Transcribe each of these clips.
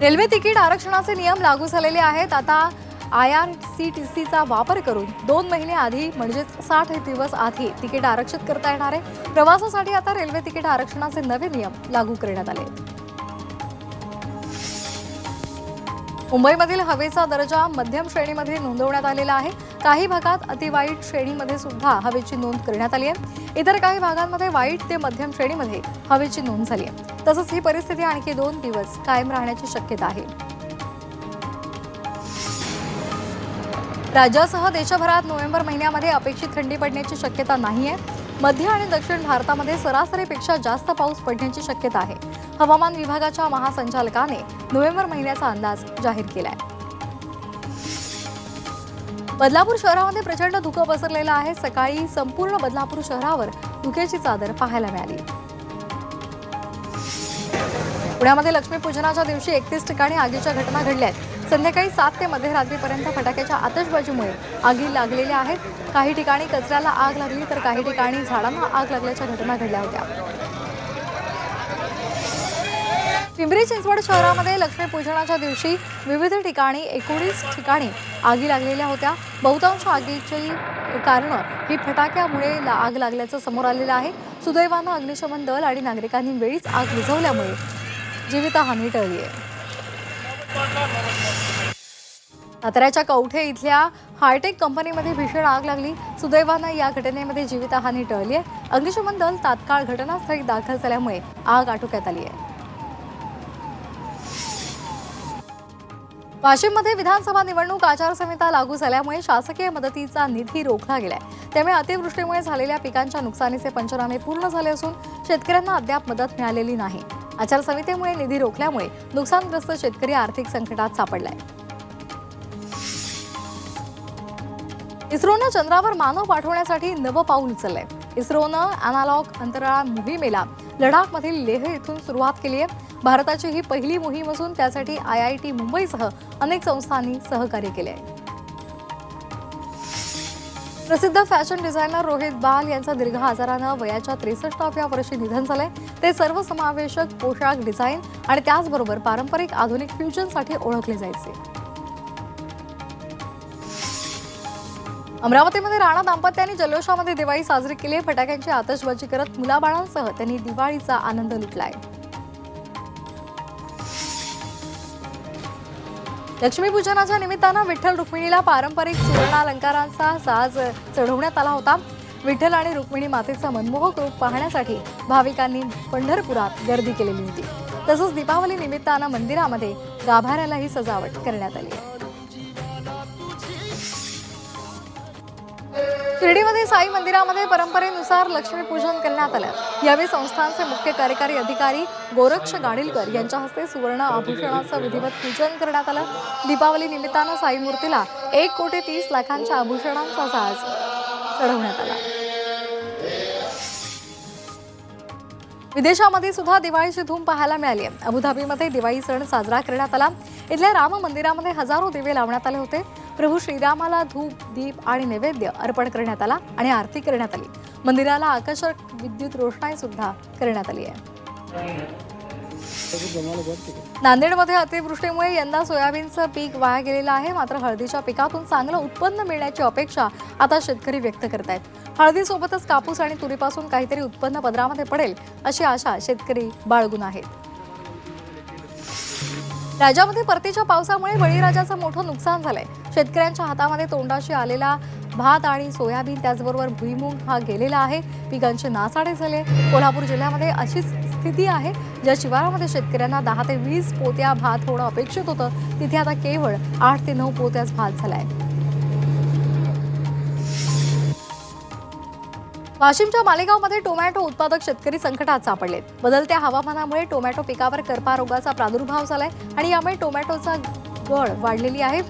Railway ticket आरक्षणाचे नियम लागू झालेले आहेत. आता आय आर सी टी सीचा वापर करून दोन महिने आधी म्हणजेच साठ दिवस आधी तिकीट आरक्षित करता येणार आहे. प्रवासासाठी आता रेल्वे तिकीट आरक्षणाचे नवे नियम लागू करण्यात आले मुंबईमधील हवेचा दर्जा मध्यम श्रेणीमध्ये नोंदवण्यात आलेला आहे. काही भागात अतिवाईट श्रेणीमध्ये सुद्धा हवेची नोंद करण्यात आली आहे. इतर काही भागांमध्ये वाईट ते मध्यम श्रेणीमध्ये हवेची नोंद झाली आहे. तसंच ही परिस्थिती आणखी दोन दिवस कायम राहण्याची शक्यता आहे. राज्यासह देशभरात नोव्हेंबर महिन्यामध्ये अपेक्षित थंडी पडण्याची शक्यता नाही आहे मध्य आणि दक्षिण भारतामध्ये सरासरीपेक्षा जास्त पाऊस पडण्याची शक्यता आहे. हवामान विभागाच्या महासंचालकाने नोव्हेंबर महिन्याचा अंदाज जाहीर केलाय. बदलापूर शहरामध्ये प्रचंड धुकं पसरलेलं आहे. सकाळी संपूर्ण बदलापूर शहरावर धुक्याची चादर पाहायला मिळाली. पुण्यामध्ये लक्ष्मीपूजनाच्या दिवशी एकतीस ठिकाणी आगीच्या घटना घडल्या आहेत संध्याकाळी सात ते मध्यरात्रीपर्यंत फटाक्याच्या आतषबाजीमुळे आगी लागलेल्या आहेत. काही ठिकाणी कचऱ्याला आग लागली तर काही ठिकाणी झाडांना आग लागल्याच्या घटना घडल्या होत्या. पिंपरी चिंचवड शहरामध्ये लक्ष्मीपूजनाच्या दिवशी विविध ठिकाणी एकोणीस ठिकाणी आगी लागलेल्या होत्या. बहुतांश आगीची कारणं ही फटाक्यामुळे ला- आग लागल्याचं समोर आलेलं आहे. सुदैवानं अग्निशमन दल आणि नागरिकांनी वेळीच आग विझवल्यामुळे जीवितहानी टळली आहे. साताऱ्याच्या कवठे इथल्या हायटेक कंपनीमध्ये भीषण आग लागली. सुदैवानं या घटनेमध्ये जीवितहानी टळली आहे. अग्निशमन दल तात्काळ घटनास्थळी दाखल झाल्यामुळे आग आटोक्यात आली आहे. वाशिममध्ये विधानसभा निवडणूक आचारसंहिता लागू झाल्यामुळे शासकीय मदतीचा निधी रोखला गेलाय. त्यामुळे अतिवृष्टीमुळे झालेल्या पिकांच्या नुकसानीचे पंचनामे पूर्ण झाले असून शेतकऱ्यांना अद्याप मदत मिळालेली नाही. आचारसंहितेमुळे निधी रोखल्यामुळे नुकसानग्रस्त शेतकरी आर्थिक संकटात सापडलाय. इस्रोनं चंद्रावर मानव पाठवण्यासाठी नवं पाऊल उचललंय. इस्रोनं अनालॉग अंतराळ मोहिमेला लडाखमधील लेह इथून सुरुवात केली आहे. भारताची ही पहिली मोहीम असून त्यासाठी आय आय टी मुंबईसह अनेक संस्थांनी सहकार्य केले आहे प्रसिद्ध फॅशन डिझायनर रोहित बाल यांचं दीर्घ आजारानं वयाच्या त्रेसष्टाव्या वर्षी निधन झालंय. ते सर्वसमावेशक पोशाख डिझाईन आणि त्याचबरोबर पारंपरिक आधुनिक फ्युजनसाठी ओळखले जायचे. अमरावतीमध्ये राणा दाम्पत्याने जल्लोषामध्ये दिवाळी साजरी केली फटाक्यांची आतषबाजी करत मुलाबाळांसह त्यांनी दिवाळीचा आनंद लुटलाय लक्ष्मीपूजनाच्या निमित्तानं विठ्ठल रुक्मिणीला पारंपरिक सुवर्णालंकारांचा साज चढवण्यात आला होता. विठ्ठल आणि रुक्मिणी मातेचं मनमोहक रूप पाहण्यासाठी भाविकांनी पंढरपुरात गर्दी केलेली होती. तसंच दीपावली निमित्तानं मंदिरामध्ये गाभाऱ्यालाही सजावट करण्यात आली शिर्डीमध्ये साई मंदिरामध्ये परंपरेनुसार लक्ष्मीपूजन करण्यात आलं. यावेळी संस्थानचे मुख्य कार्यकारी अधिकारी गोरक्ष गाडीलकर यांच्या हस्ते सुवर्ण आभूषणाचं विधिवत पूजन करण्यात आलं. दीपावली निमित्तानं साई मूर्तीला एक कोटी तीस लाखांच्या आभूषणांचा साज चढवण्यात आला. विदेशामध्ये सुद्धा दिवाळीची धूम पाहायला मिळाली. अबुधाबीमध्ये दिवाळी सण साजरा करण्यात आला. इथल्या राम मंदिरामध्ये हजारो दिवे लावण्यात आले होते. प्रभू श्रीरामाला धूप दीप आणि नैवेद्य अर्पण करण्यात आला आणि आरती करण्यात आली. मंदिराला आकर्षक विद्युत रोषणाई सुद्धा करण्यात आली आहे. नांदेडमध्ये अतिवृष्टीमुळे यंदा सोयाबीनचं पीक वाया गेलेलं आहे. मात्र हळदीच्या पिकातून चांगलं उत्पन्न मिळण्याची अपेक्षा आता शेतकरी व्यक्त करत आहेत हळदीसोबतच कापूस आणि तुरीपासून काहीतरी उत्पन्न पदरामध्ये पडेल अशी आशा शेतकरी बाळगून आहेत. राज्यामध्ये परतीच्या पावसामुळे बळीराजाचं मोठं नुकसान झालंय. शेतकऱ्यांच्या हातामध्ये तोंडाशी आलेला भात आणि सोयाबीन त्याचबरोबर भुईमूग हा गेलेला आहे. पिकांचे नासाडे झाले. कोल्हापूर जिल्ह्यामध्ये अशीच स्थिती आहे. ज्या शिवारामध्ये शेतकऱ्यांना दहा ते वीस पोत्या भात होणं अपेक्षित होतं तिथे आता केवळ आठ ते नऊ पोत्याच भात झालाय. वाशिमच्या मालेगावमध्ये टोमॅटो उत्पादक शेतकरी संकटात सापडलेत. बदलत्या हवामानामुळे टोमॅटो पिकावर करपा रोगाचा प्रादुर्भाव झालाय आणि यामुळे टोमॅटोचा गळ वाढलेली आहे.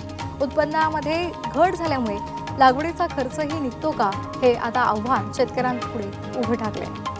उत्पन्नामध्ये घट झाल्यामुळे लागवडीचा खर्चही निघतो का हे आता आव्हान शेतकऱ्यांपुढे उभं ठाकलंय.